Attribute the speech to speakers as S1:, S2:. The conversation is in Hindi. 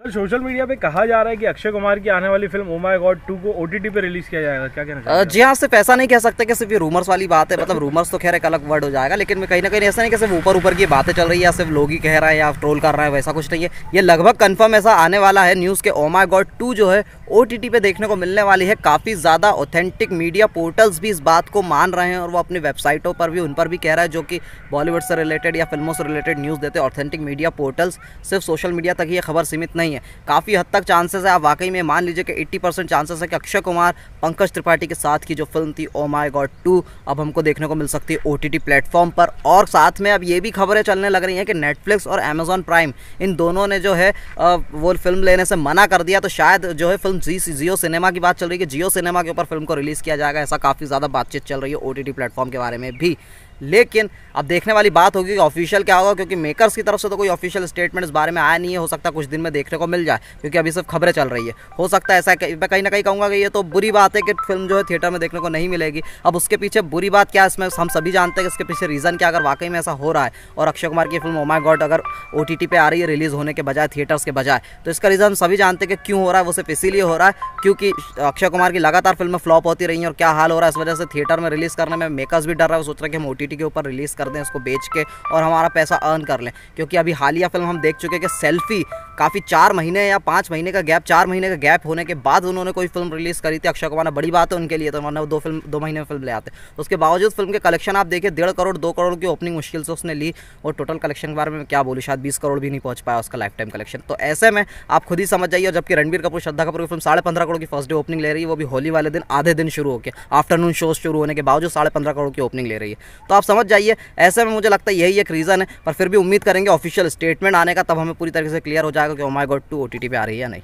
S1: सर, सोशल मीडिया पे कहा जा रहा है कि अक्षय कुमार की आने वाली फ़िल्म ओ माय गॉड टू को ओटीटी पे रिलीज़ किया जाएगा। क्या कहना
S2: जी हाँ सिर्फ़ ऐसा नहीं कह सकते कि सिर्फ़ ये रूमर्स वाली बात है। मतलब रूमर्स तो खैर एक अलग वर्ड हो जाएगा, लेकिन मैं कहीं ना कहीं ऐसा नहीं कि सिर्फ़ ऊपर ऊपर की बातें चल रही है या सिर्फ़ लोग ही कह रहे हैं या ट्रोल कर रहे हैं, वैसा कुछ नहीं है। ये लगभग कन्फर्म ऐसा आने वाला है न्यूज़ के ओ माय गॉड टू जो है ओटीटी पे देखने को मिलने वाली है काफ़ी ज़्यादा ऑथेंटिक मीडिया पोर्टल्स भी इस बात को मान रहे हैं और वो अपनी वेबसाइटों पर भी, उन पर भी कह रहा है जो कि बॉलीवुड से रिलेटेड या फ़िल्मों से रिलेटेड न्यूज़ देते हैं। ऑथेंटिक मीडिया पोर्टल्स सिर्फ़ सोशल मीडिया तक ये खबर सीमित नहीं है। काफ़ी हद तक चांसेस है, आप वाकई में मान लीजिए कि 80 परसेंट चांसेस है कि अक्षय कुमार पंकज त्रिपाठी के साथ की जो फ़िल्म थी ओ माई गॉड टू अब हमको देखने को मिल सकती है ओ टी प्लेटफॉर्म पर। और साथ में अब ये भी खबरें चलने लग रही हैं कि नेटफ्लिक्स और अमेजॉन प्राइम इन दोनों ने जो है वो फ़िल्म लेने से मना कर दिया। तो शायद जो है फ़िल्म जी जियो सिनेमा की बात चल रही है जियो सिनेमा के ऊपर फ़िल्म को रिलीज़ किया जाएगा, ऐसा काफ़ी ज़्यादा बातचीत चल रही है ओ प्लेटफॉर्म के बारे में भी। लेकिन अब देखने वाली बात होगी कि ऑफिशियल क्या होगा, क्योंकि मेकर्स की तरफ़ से तो कोई ऑफिशियल स्टेटमेंट इस बारे में आया नहीं है। हो सकता कुछ दिन में देखने को मिल जाए, क्योंकि अभी सिर्फ़ खबरें चल रही है। हो सकता है ऐसा मैं कहीं ना कहीं कहूँगा कि ये तो बुरी बात है कि फ़िल्म जो है थिएटर में देखने को नहीं मिलेगी। अब उसके पीछे बुरी बात क्या है, इसमें हम सभी जानते हैं कि इसके पीछे रीज़न क्या अगर वाकई में ऐसा हो रहा है। और अक्षय कुमार की फ़िल्म ओमाई गॉड अगर ओटीटी पे आ रही है रिलीज़ होने के बजाय थिएटर्स के बजाय तो इसका रीज़न सभी जानते हैं कि क्यों हो रहा है, वो सिर्फ़ इसीलिए हो रहा है क्योंकि अक्षय कुमार की लगातार फ़िल्में फ्लॉप होती रही हैं और क्या हाल हो रहा है, इस वजह से थिएटर में रिलीज़ करने में मेकर्स भी डर रहा है। सोच रहे कि हम ओ के ऊपर रिलीज़ कर दें, उसको बेच के और हमारा पैसा अर्न कर लें। क्योंकि अभी हालिया फ़िल्म हम देख चुके हैं कि सेल्फी काफ़ी चार महीने या पाँच महीने का गैप चार महीने का गैप होने के बाद उन्होंने कोई फ़िल्म रिलीज़ करी थी। अक्षय कुमार ने बड़ी बात है उनके लिए तो वो दो फ़िल्म दो महीने में फ़िल्म ले आते तो उसके बावजूद फ़िल्म के कलेक्शन आप देखिए, डेढ़ करोड़, दो करोड़ की ओपनिंग मुश्किल से उसने ली और टोटल कलेक्शन के बारे में क्या बोलूँ? शायद बीस करोड़ भी नहीं पहुँच पाया उसका लाइफ टाइम कलेक्शन तो ऐसे में आप खुद ही समझ जाइए जबकि रणबीर कपूर, श्रद्धा कपूर की फ़िल्म साढ़े पंद्रह करोड़ की फ़र्स्ट डे ओपनिंग ले रही है, वो भी होली वाले दिन, आधे दिन शुरू होकर आफ्टरनून शोज़ शुरू होने के बावजूद साढ़े पंद्रह करोड़ की ओपनिंग ले रही है। तो आप समझ जाइए। ऐसे में मुझे लगता है यही एक रीज़न है। पर फिर भी उम्मीद करेंगे ऑफिशियल स्टेटमेंट आने का, तब हमें पूरी तरीके से क्लियर हो जाएगा कि ओ माई गॉड टू ओ पे आ रही है या नहीं।